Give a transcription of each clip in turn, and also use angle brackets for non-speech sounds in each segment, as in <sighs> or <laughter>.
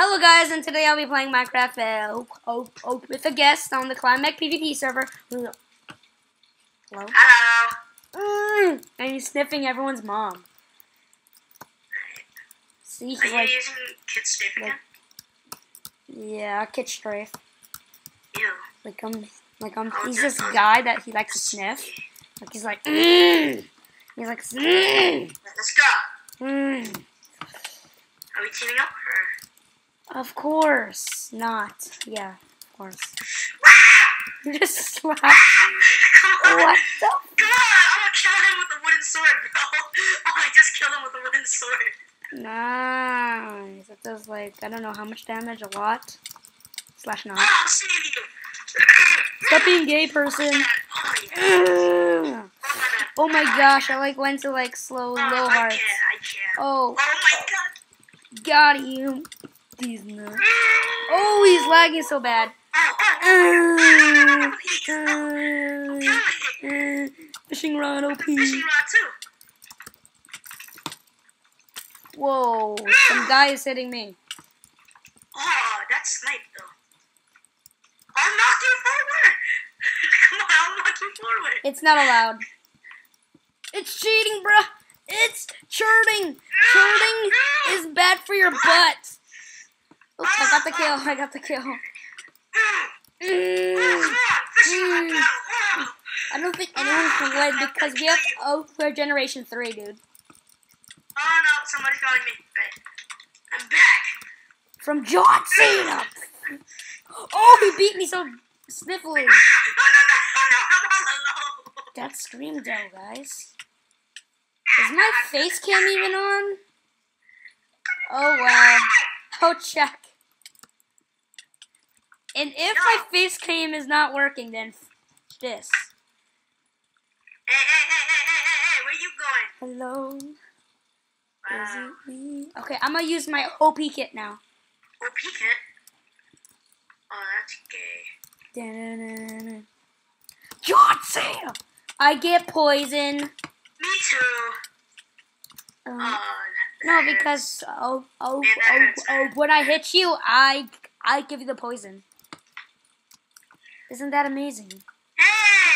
Hello guys, and today I'll be playing Minecraft uh, oh, oh, oh, with a guest on the Climax PvP server. Hello? Hello. Mm, and he's sniffing everyone's mom. See, Are he's you like, using kid strafe again? yeah, kid strafe. Ew. Like um, like um, Oh, he's this guy that he likes to sniff. Like he's like, mm. he's like, mm, Let's go. mm. Are we teaming up? Of course not. Yeah, of course. You just slapped. What the? Come on. I'm gonna kill him with a wooden sword, bro. <laughs> Oh, I just killed him with a wooden sword. Nice. It does like I don't know how much damage. A lot. Slash Oh, not. You. <laughs> Stop being gay, person. Oh. <laughs> Oh, my Oh gosh, I like went to like slow Oh, low I hearts. can't. I can't. Oh, Oh my god. got you. These. Oh, he's lagging so bad. My god. Please, no. Uh, uh, fishing rod OP. Fishing rod too. Whoa, some guy is hitting me. Oh, that's snipe though. I'll knock you forward. <laughs> Come on, I'll knock you forward. It's not allowed. It's cheating, bruh. It's churning. Churning is bad for your butt. Oops, I got the kill. I got the kill. Mm. Mm. Come on, fishing rod battle. Oh. I don't think anyone can win because we have oh we're generation three, dude. Oh no, somebody's calling me. I'm back. From John Cena. Oh, he beat me so sniffly. <laughs> That scream though, guys. Is my face cam even on? Oh wow. I'll check. And if my face cam is not working, then this. Hey, hey, hey, hey, hey, hey, hey, where you going? Hello. Is Wow. it me? Okay, I'm gonna use my OP kit now. Oh, peek it. Oh, that's gay. Da-na-na-na. John Cena. I get poison. Me too. Um, Oh, no, because oh oh oh, oh when I hit you, I I give you the poison. Isn't that amazing? Hey!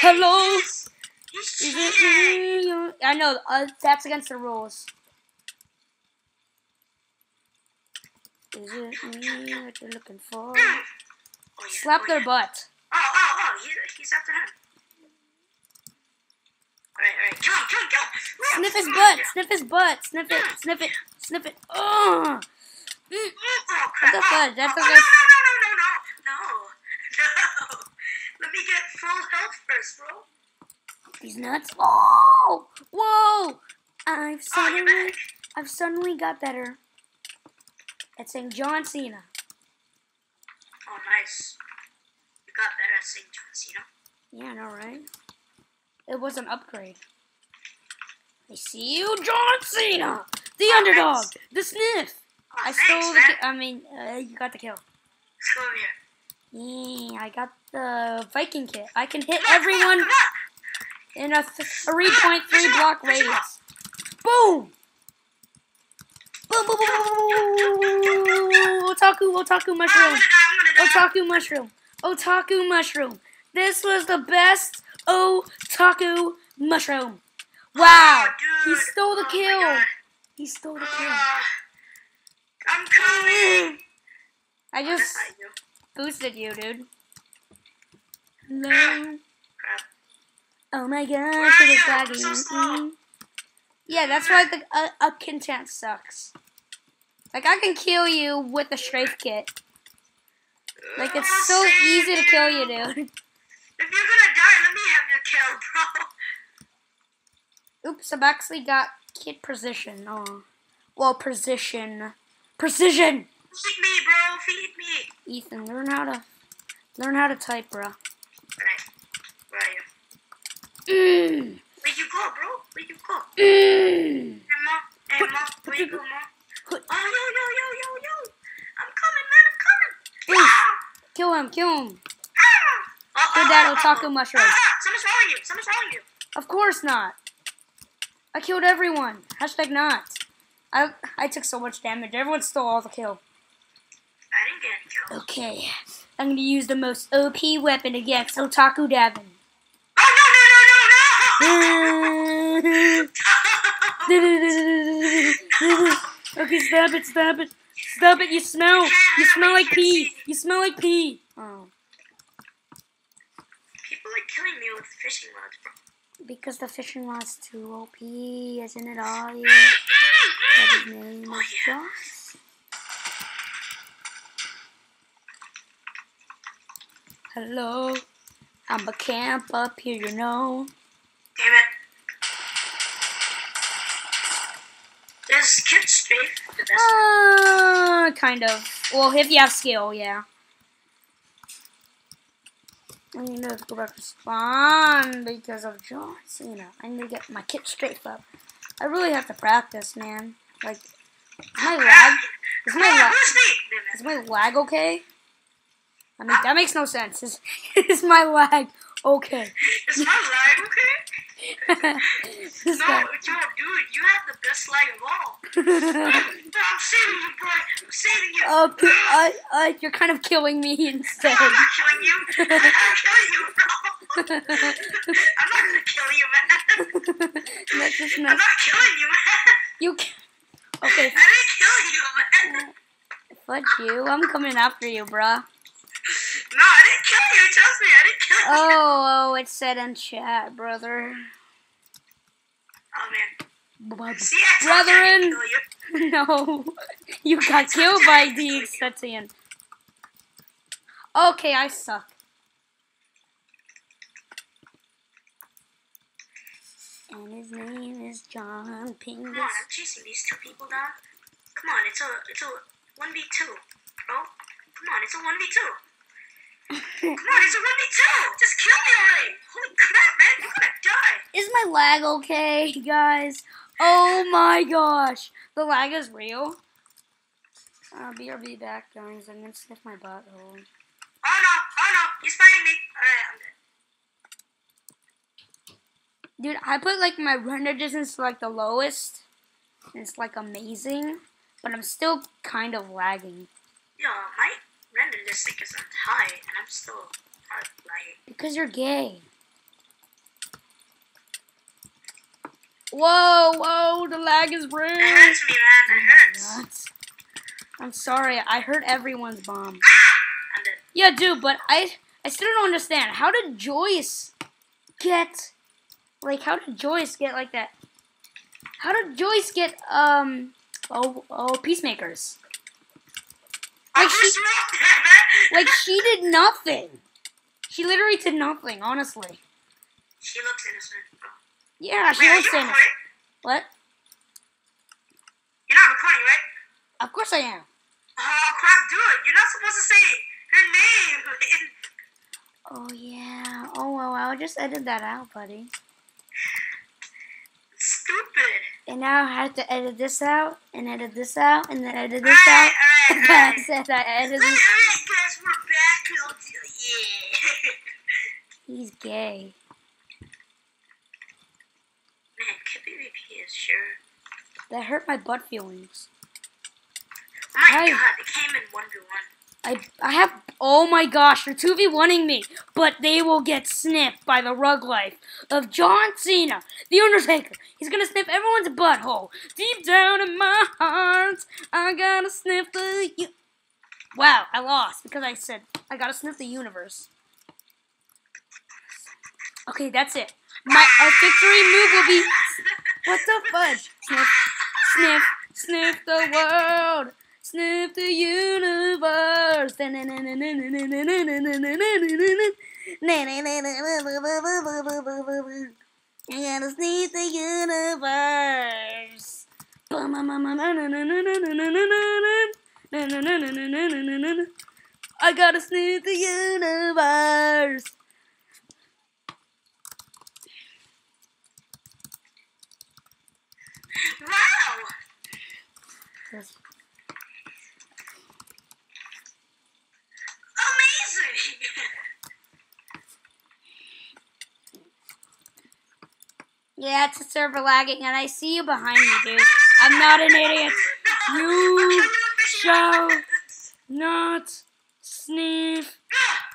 Hello? He's, he's Is it me? I know uh, that's against the rules. Is it me that you're looking for? Oh, yeah, Slap oh, their yeah. butt. Oh, oh, oh, he's, he's after him. Alright, alright, kill him, kill him, kill him. Sniff his Oh, butt. Sniff his butt. Sniff it. Sniff it. Sniff it. Oh. Mm. Oh, crap. the Oh, fudge? That's oh, okay. No, no, no, no, no, no, <laughs> no. No. Let me get full health first, bro. These nuts. Oh. Whoa. I've Oh, suddenly, back. I've suddenly got better at saying John Cena. Oh, nice. You got better at saying John Cena. Yeah, I know, right? It was an upgrade. I see you, John Cena, the Oh, underdog, nice. the sniff. Oh, I thanks, stole the. man. I mean, uh, you got the kill. Let's go over here. Yeah, I got the Viking kit. I can hit everyone in a 3.3 block radius. Boom! Boom, boom, boom, boom. Otaku, otaku come on. I'm mushroom. gonna die, I'm gonna die. Otaku mushroom. Otaku mushroom. This was the best otaku mushroom. Wow! Oh, He stole the Oh, kill. He stole the kill. Ah, I'm coming. I just. Boosted you, dude. Hello. Oh my Where gosh, are it is lagging. so. Mm. Yeah, that's why the uh, a content sucks. Like I can kill you with the strafe kit. Like it's so easy to kill you, dude. If you're gonna die, let me have your kill, bro. Oops, I've actually got kit precision. Oh, well, precision, precision. Feed me, bro. Feed me. Ethan, learn how to learn how to type, bro. Alright. Where are you? Mm, Where'd you go, bro? Where'd you go? mm. Emma, Emma, where you go, ma? Oh, yo, yo, yo, yo, yo. I'm coming, man. I'm coming. Ah! Kill him, kill him. Ah! Oh, Good oh, that oh, oh, oh. mushroom. Ah, ah, someone's following you. Someone's following you. Of course not. I killed everyone. Hashtag not. I I took so much damage. Everyone stole all the kill. Kill. Okay, I'm gonna use the most OP weapon against Otaku Davin. Oh, <laughs> no, no, no, no, no! okay, stop it, stop it. Stop it, you smell. You smell like pee. You smell like pee. Oh. People are killing me with fishing rods, bro. Because the fishing rod's too OP, isn't it obvious? <laughs> That his name Oh, is yeah. Hello, I'm a camp up here, you know. Damn it. Is the best? Uh, kind of. Well, if you have skill, yeah. I need to go back to spawn because of John Cena. I need to get my kit straight up. I really have to practice, man. Like, is my lag? Is my lag? Is my lag okay? I mean, that makes no sense. Is, <laughs> is my lag okay? Is my lag okay? <laughs> No, guy- yo, dude, you have the best lag of all. No, <laughs> I'm saving you, boy. I'm saving you. uh, I, I, you're kind of killing me no, instead. I'm not killing you. I'm not killing you, bro. I'm not gonna kill you, man. That's just I'm not. killing you, man. You. Okay, I didn't kill you, man. fuck you. I'm coming after you, bruh. No, I didn't kill you. Trust me, I didn't kill you. Oh, oh, it said in chat, brother. Oh man. Brother. See, told you I didn't kill you. <laughs> No, you got killed by the Exception. Okay, I suck. And his name is John Come on, I'm chasing these two people down. Come on, it's a it's a one v two, bro. Come on, it's a one v two. Come on, it's a v two. Just kill me already. Holy crap, man, you're gonna die. Is my lag okay, guys? Oh my gosh, the lag is real. Uh, BRB back, guys. I'm gonna sniff my butthole. Oh no, oh no, he's fighting me. Alright, I'm dead. Dude, I put like my render distance to like the lowest. And it's like amazing. But I'm still kind of lagging. Yo, my render distance is high, and I'm still not lagging. Because you're gay. Whoa, whoa, the lag is real. It hurts me, man. It hurts. Nuts. I'm sorry, I hurt everyone's bomb. <sighs> I'm. Yeah, dude, but I I still don't understand. How did Joyce get like how did Joyce get like that? How did Joyce get um oh oh peacemakers? I Like she- just walked that, man. Like she did nothing. She literally did nothing, honestly. She looks innocent. Yeah, she Wait, are was you saying recording? What? You're not recording, right? Of course I am. Oh crap, dude! You're not supposed to say her name. Oh yeah. Oh well, I'll just edit that out, buddy. Stupid. And now I have to edit this out, and edit this out, and then edit this Alright, out. Alright, said I edited Alright, guys, we're back. Yeah. <laughs> He's gay. Man, is sure. That hurt my butt feelings. Oh my Hi. god, they came in 1v1. I I have oh my gosh, they're 2v1ing me, but they will get sniffed by the rug life of John Cena, the Undertaker. He's gonna sniff everyone's butthole. Deep down in my heart, I gotta sniff the u- Wow, I lost because I said I gotta sniff the universe. Okay, that's it. My our victory move will be what the fudge? Sniff, sniff, sniff the world. Sniff the universe. I gotta sniff the universe. I gotta sniff the universe. Wow! Amazing! Yeah, it's a server lagging, and I see you behind me, dude. I'm not an idiot. You I'm killing you with fishing shall not Sniff.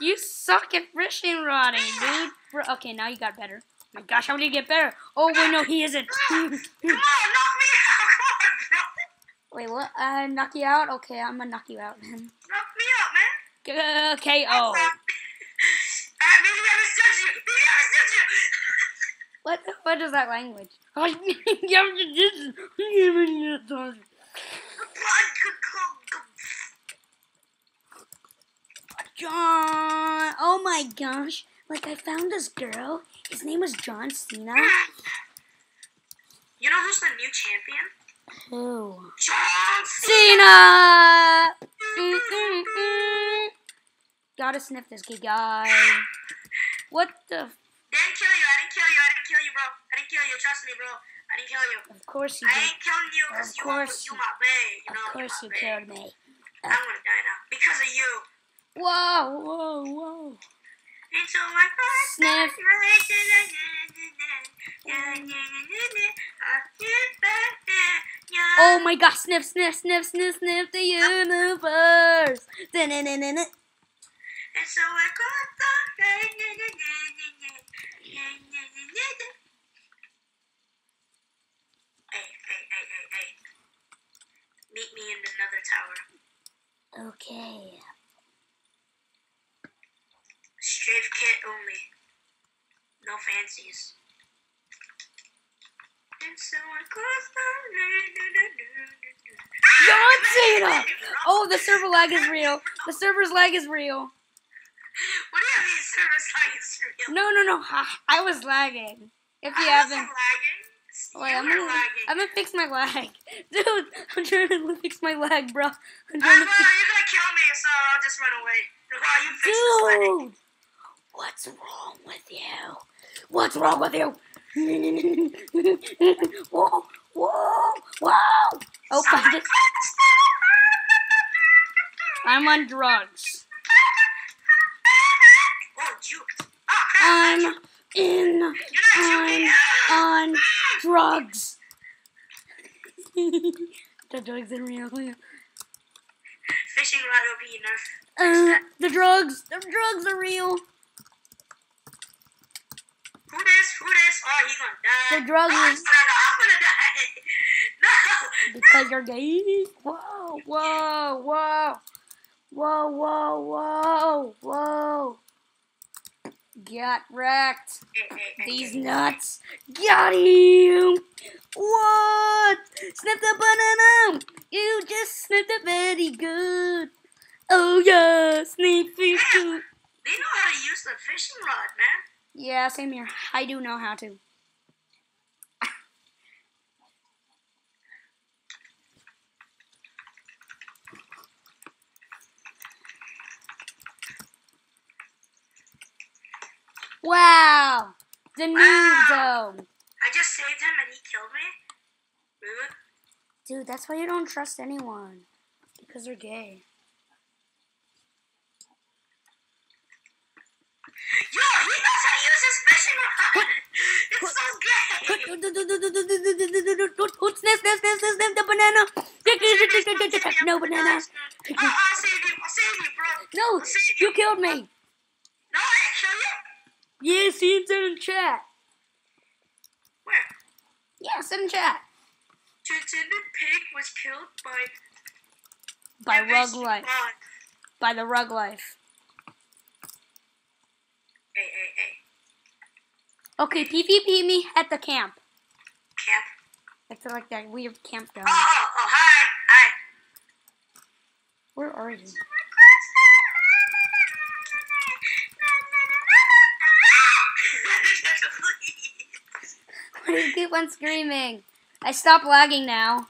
You suck at fishing rodding, dude. Bro, okay, now you got better. My gosh, how did you get better? Oh, wait, no, he isn't. Come on, knock me out. Come wait, what? Uh, knock you out? Okay, I'm gonna knock you out then. Knock me out, man. Okay, Oh. oh. Alright, maybe I misjudged you. Maybe I misjudged you. What, what is that language? <laughs> John! Oh my gosh! Like I found this girl. His name was John Cena. You know who's the new champion? Who? John Cena. Cena! Mm-mm-mm. Gotta sniff this guy. What the? f- Didn't kill you. I didn't kill you. I didn't kill you, bro. I didn't kill you. Trust me, bro. I didn't kill you. Of course you I did. ain't killing you because Of you, you you- my bae. You Of know, course you you my killed me. I'm gonna die now because of you. Whoa, whoa, whoa. And so I Sniff. Oh my gosh, sniff, sniff, sniff, sniff, sniff the universe. And so I got Hey, hey, hey, hey, hey. Meet me in another tower. Okay. Strafe kit only. No. And so I! Oh, the server lag is real. The server's lag is real. What do you mean service lag is real? No, no, no. I, I was lagging. If you I haven't. lagging. Wait, you I'm gonna, lagging. I'm gonna fix my lag. <laughs> Dude, I'm trying to fix my lag, bro. I'm trying to fix. you're gonna kill me, so I'll just run away. While you fix this lag. Dude! What's wrong with you? What's wrong with you? <laughs> whoa, whoa, whoa! Oh, I just, I'm on drugs. I'm in. I'm on drugs. <laughs> the drugs are real. Fishing rod will be enough. Uh, the drugs. The drugs are real. Who this? Who this? Oh, he gonna die. The drug oh, I'm gonna die. <laughs> No. Because you're gay. Whoa, whoa, whoa. Whoa, whoa, whoa, whoa. Got wrecked. These nuts. Got him. What? Snip the banana. You just snipped it very good. Oh, yeah. Is good. They know how to use the fishing rod, man. Yeah, same here. I do know how to. Wow! The new Wow. zone. I just saved him and he killed me. Dude, that's why you don't trust anyone. Because they're gay. Yo, It's so gay. Sniff, sniff, sniff, sniff, sniff the banana. No banana. I'll, I'll save you. I'll save you, bro. No, you killed me. No, I didn't kill you. Yeah, see it in chat. Where? Yeah, sit in chat. Transcendent pig was killed by By Rug Life. By the Rug Life. Hey, hey, hey. Okay, PvP me at the camp. Camp. It's like that weird campground. Oh, oh, oh, hi. Hi. Where are you? <laughs> Why do you keep on screaming? I stopped lagging now.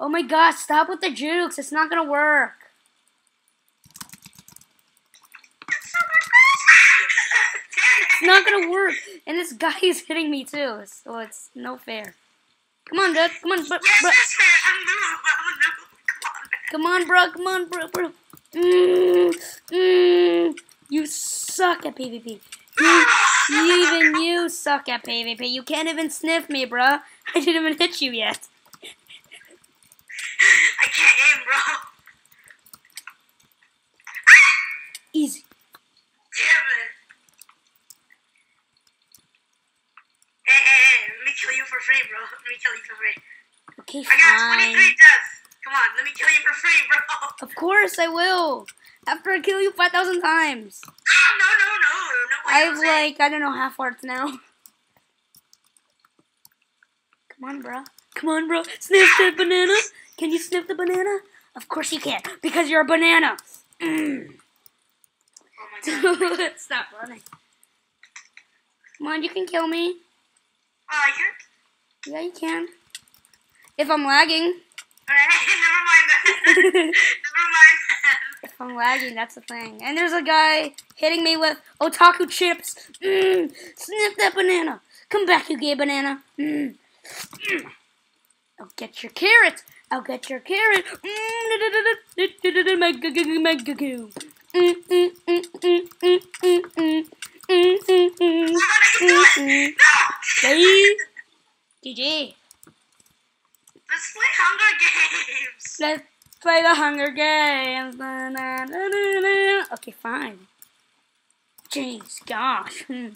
Oh my gosh, stop with the jukes. It's not gonna work. It's not gonna work. And this guy is hitting me too, so it's no fair. Come on, dude. Come on, bro. Yes, bro. it's fair. I'm new. I'm new. Come on, man. Come on, bro. Come on, bro. bro. Mm, mm. You suck at PvP. You, you even you suck at PvP. You can't even sniff me, bro. I didn't even hit you yet. I can't aim, bro. Me kill you for free. Okay, I got 23 deaths. Come on, let me kill you for free, bro. Of course I will. After I kill you 5,000 times. No, no, no, no I have like, I don't know, half hearts now. Come on, bro. Come on, bro. Sniff the banana. Can you sniff the banana? Of course you can, because you're a banana. Mm. Oh my <laughs> god. Stop running. Come on, you can kill me. Oh, I can't. Yeah, you can. If I'm lagging. Alright, never mind never mind. If I'm lagging, that's the thing. And there's a guy hitting me with otaku chips. Mm, sniff that banana. Come back, you gay banana. Mm. Mm. I'll get your carrot. I'll get your carrot. Mm, Megagoo. Mm, mm, mm, mm, mm, mm, mm. Mm, mm, mm, Come on, I can do mm, it. mm. No. GG. Let's play Hunger Games. <laughs> Let's play the Hunger Games. Na, na, na, na, na. Okay, fine. Jeez, gosh. Hmm.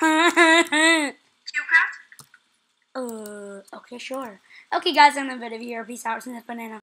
<laughs> Cubecraft? uh, okay, sure. Okay, guys, I'm the video here. Peace out. Sniff banana.